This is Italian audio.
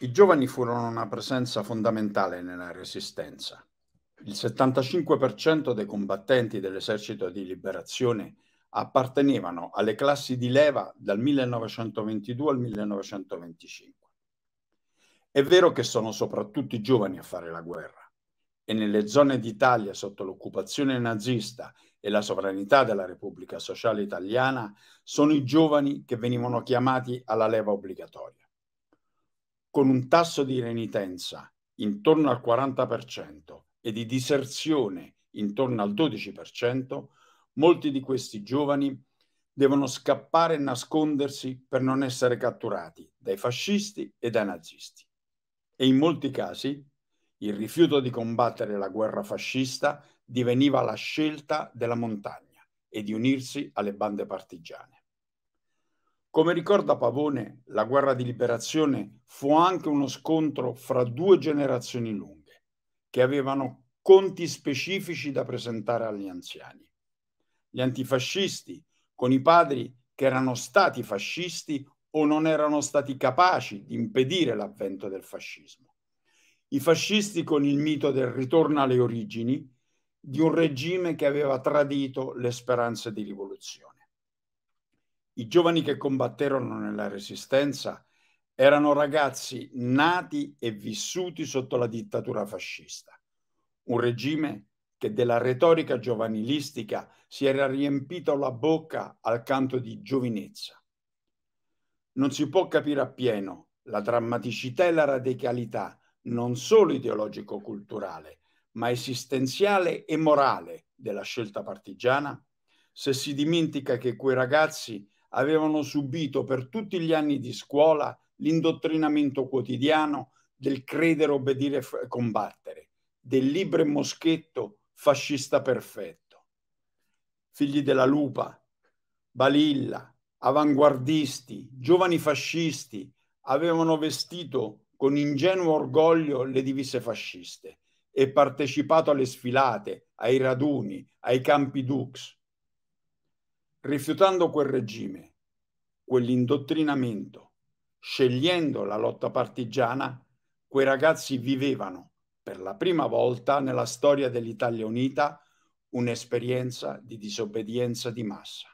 I giovani furono una presenza fondamentale nella Resistenza. Il 75% dei combattenti dell'esercito di liberazione appartenevano alle classi di leva dal 1922 al 1925. È vero che sono soprattutto i giovani a fare la guerra e nelle zone d'Italia sotto l'occupazione nazista e la sovranità della Repubblica Sociale Italiana sono i giovani che venivano chiamati alla leva obbligatoria con un tasso di renitenza intorno al 40% e di diserzione intorno al 12%, molti di questi giovani devono scappare e nascondersi per non essere catturati dai fascisti e dai nazisti. E in molti casi il rifiuto di combattere la guerra fascista diveniva la scelta della montagna e di unirsi alle bande partigiane. Come ricorda Pavone, la guerra di liberazione fu anche uno scontro fra due generazioni lunghe, che avevano conti specifici da presentare agli anziani. Gli antifascisti, con i padri che erano stati fascisti o non erano stati capaci di impedire l'avvento del fascismo. I fascisti con il mito del ritorno alle origini di un regime che aveva tradito le speranze di rivoluzione. I giovani che combatterono nella Resistenza erano ragazzi nati e vissuti sotto la dittatura fascista, un regime che della retorica giovanilistica si era riempito la bocca al canto di giovinezza. Non si può capire appieno la drammaticità e la radicalità non solo ideologico-culturale, ma esistenziale e morale della scelta partigiana se si dimentica che quei ragazzi avevano subito per tutti gli anni di scuola l'indottrinamento quotidiano del credere, obbedire combattere, del libro e moschetto fascista perfetto. Figli della lupa, Balilla, avanguardisti, giovani fascisti avevano vestito con ingenuo orgoglio le divise fasciste e partecipato alle sfilate, ai raduni, ai campi Dux rifiutando quel regime, quell'indottrinamento, scegliendo la lotta partigiana, quei ragazzi vivevano per la prima volta nella storia dell'Italia unita un'esperienza di disobbedienza di massa.